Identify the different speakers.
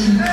Speaker 1: you.